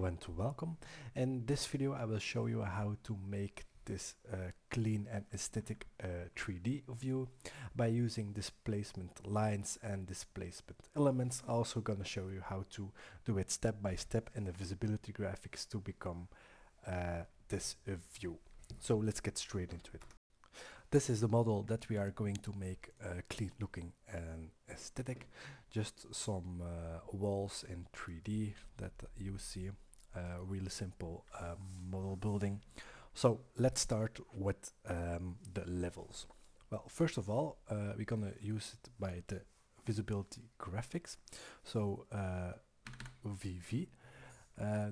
and welcome. In this video I will show you how to make this uh, clean and aesthetic uh, 3D view by using displacement lines and displacement elements. Also gonna show you how to do it step by step in the visibility graphics to become uh, this view. So let's get straight into it. This is the model that we are going to make uh, clean looking and aesthetic. Just some uh, walls in 3D that you see uh, really simple um, model building. So let's start with um, the levels. Well, first of all, uh, we're gonna use it by the visibility graphics. So uh, VV. Uh,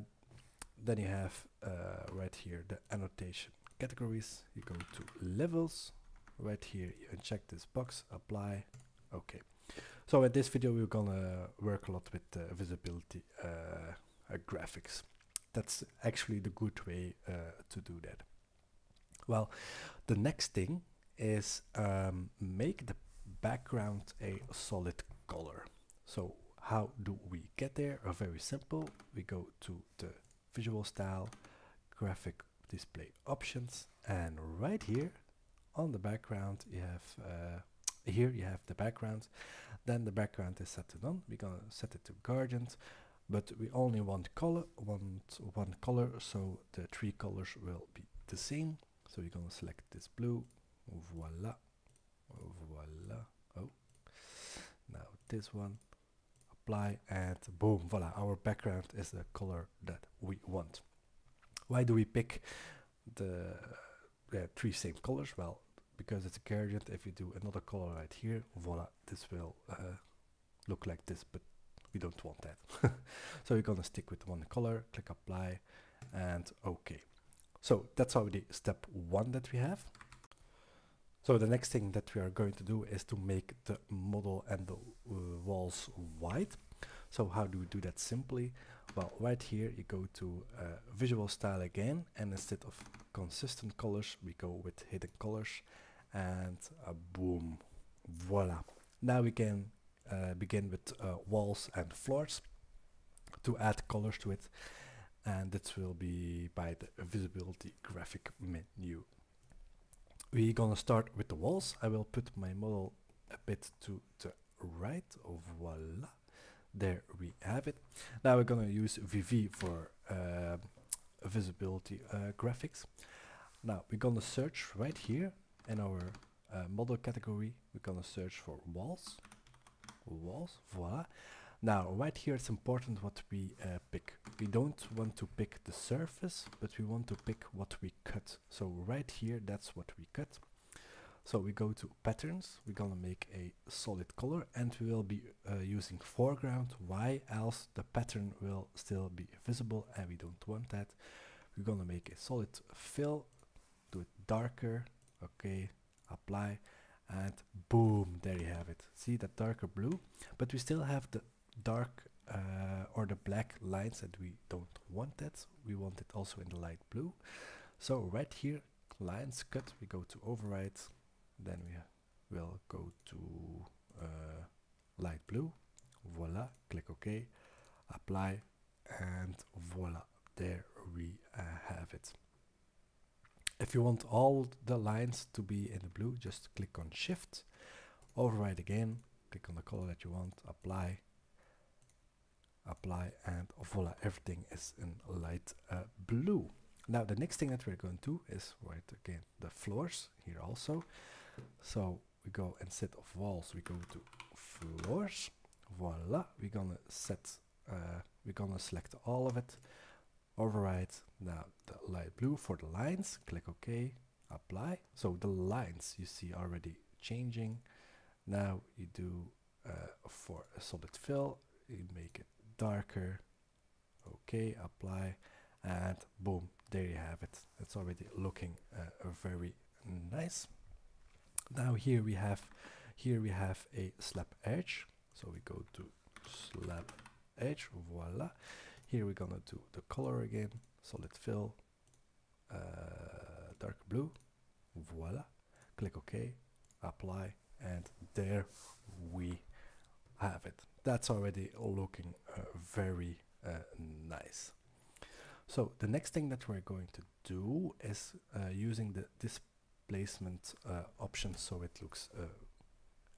then you have uh, right here the annotation categories. You go to levels. Right here, you uncheck this box, apply. Okay. So in this video, we're gonna work a lot with uh, visibility graphics that's actually the good way uh, to do that. Well, the next thing is um, make the background a solid color. So how do we get there? Uh, very simple. We go to the visual style, graphic display options, and right here on the background you have uh, here you have the background. Then the background is set to none. We're gonna set it to gradient but we only want color want one color so the three colors will be the same. So we're going to select this blue. Voila. Voila. Oh. Now this one. Apply and boom. Voila. Our background is the color that we want. Why do we pick the uh, three same colors? Well because it's a gradient. If you do another color right here voila this will uh, look like this but we don't want that. so we're gonna stick with one color, click apply and okay. So that's already step one that we have. So the next thing that we are going to do is to make the model and the uh, walls white. So how do we do that simply? Well, right here you go to uh, visual style again and instead of consistent colors we go with hidden colors and uh, boom, voila. Now we can begin with uh, walls and floors to add colors to it and this will be by the visibility graphic menu. We're gonna start with the walls. I will put my model a bit to the right. Voila. There we have it. Now we're gonna use VV for uh, visibility uh, graphics. Now we're gonna search right here in our uh, model category. We're gonna search for walls walls voila. Now right here it's important what we uh, pick. We don't want to pick the surface but we want to pick what we cut. So right here that's what we cut. So we go to patterns. We're gonna make a solid color and we will be uh, using foreground. Why else? The pattern will still be visible and we don't want that. We're gonna make a solid fill do it darker. Okay apply and boom there you have it. See that darker blue? But we still have the dark uh, or the black lines and we don't want that. We want it also in the light blue. So right here lines cut we go to override then we will go to uh, light blue. Voila click ok apply and voila there we uh, have if you want all the lines to be in the blue, just click on Shift, override again, click on the color that you want, apply, apply, and voila, everything is in light uh, blue. Now the next thing that we're going to do is right again the floors here also. So we go instead of walls, we go to floors. Voila, we're gonna set, uh, we're gonna select all of it override now the light blue for the lines click ok apply. So the lines you see already changing. Now you do uh, for a solid fill you make it darker. Okay apply and boom there you have it. It's already looking uh, very nice. Now here we have here we have a slab edge. So we go to slab edge voila here we're gonna do the color again, solid fill, uh, dark blue, voila, click OK, apply, and there we have it. That's already looking uh, very uh, nice. So the next thing that we're going to do is uh, using the displacement uh, option so it looks uh,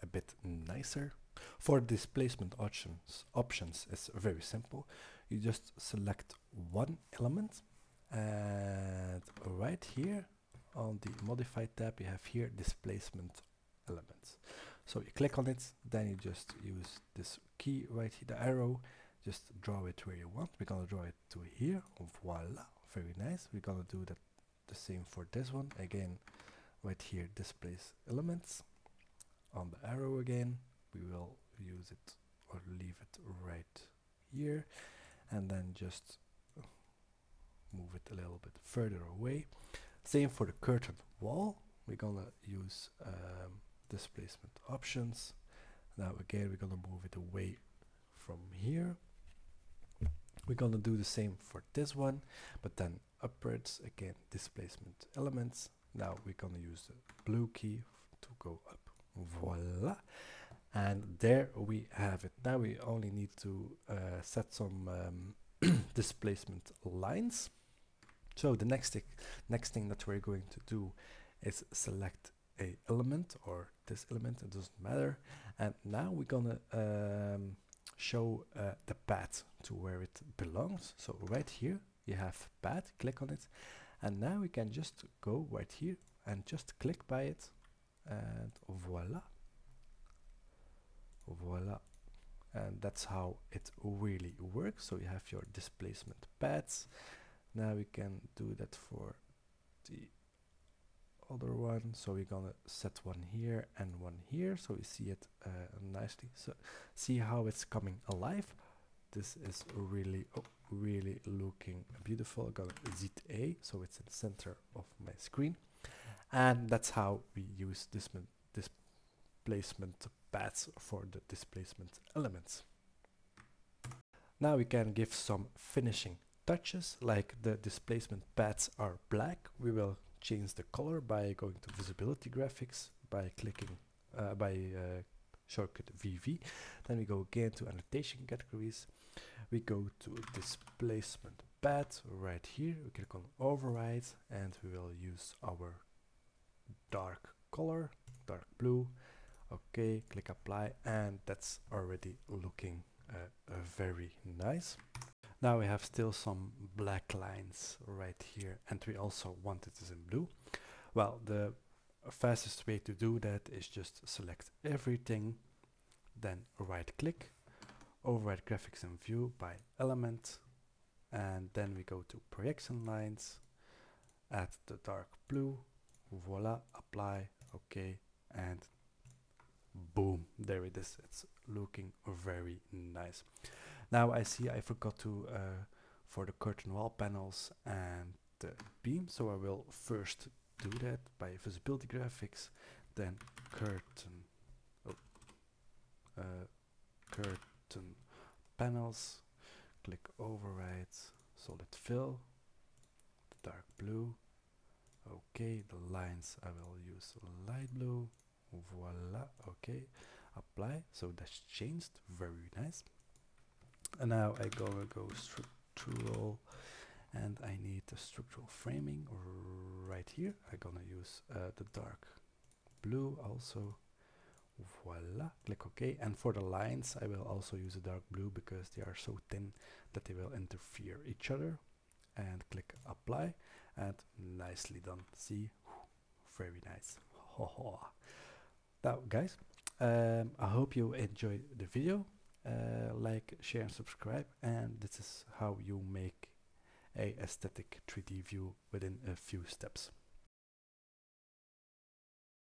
a bit nicer. For displacement options, options is very simple. You just select one element and right here on the modify tab you have here displacement elements. So you click on it, then you just use this key right here, the arrow, just draw it where you want. We're gonna draw it to here, voila, very nice. We're gonna do that the same for this one. Again, right here, displace elements. On the arrow again, we will use it or leave it right here and then just move it a little bit further away. Same for the curtain wall. We're gonna use um, displacement options. Now again, we're gonna move it away from here. We're gonna do the same for this one, but then upwards again, displacement elements. Now we're gonna use the blue key to go up. Voila. And there we have it. Now we only need to uh, set some um, displacement lines. So the next, next thing that we're going to do is select a element or this element, it doesn't matter. And now we're gonna um, show uh, the path to where it belongs. So right here you have path, click on it. And now we can just go right here and just click by it and voila. Voila. And that's how it really works. So you have your displacement paths. Now we can do that for the other one. So we're gonna set one here and one here. So we see it uh, nicely. So see how it's coming alive? This is really oh, really looking beautiful. Got zit a. So it's in the center of my screen. And that's how we use this displacement paths for the displacement elements. Now we can give some finishing touches like the displacement paths are black. We will change the color by going to visibility graphics by clicking uh, by uh, shortcut VV then we go again to annotation categories. We go to displacement path right here. We click on override and we will use our dark color dark blue okay click apply and that's already looking uh, uh, very nice now we have still some black lines right here and we also want it in blue. Well, the fastest way to do that is just select everything, then right click, override graphics and view by element, and then we go to projection lines, add the dark blue, voila, apply, okay, and boom, there it is. It's looking very nice. Now I see I forgot to uh, for the curtain wall panels and the beam, so I will first do that by visibility graphics, then curtain, oh, uh, curtain panels, click override, solid fill, dark blue, okay, the lines I will use light blue, voila, okay, apply, so that's changed, very nice. And now I go go structural and I need the structural framing right here. I'm gonna use uh, the dark blue also. Voila click OK. And for the lines I will also use a dark blue because they are so thin that they will interfere each other. And click apply. And nicely done. See? Very nice now guys um, I hope you enjoyed the video uh, like, share and subscribe and this is how you make a aesthetic 3D view within a few steps.